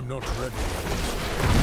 I'm not ready.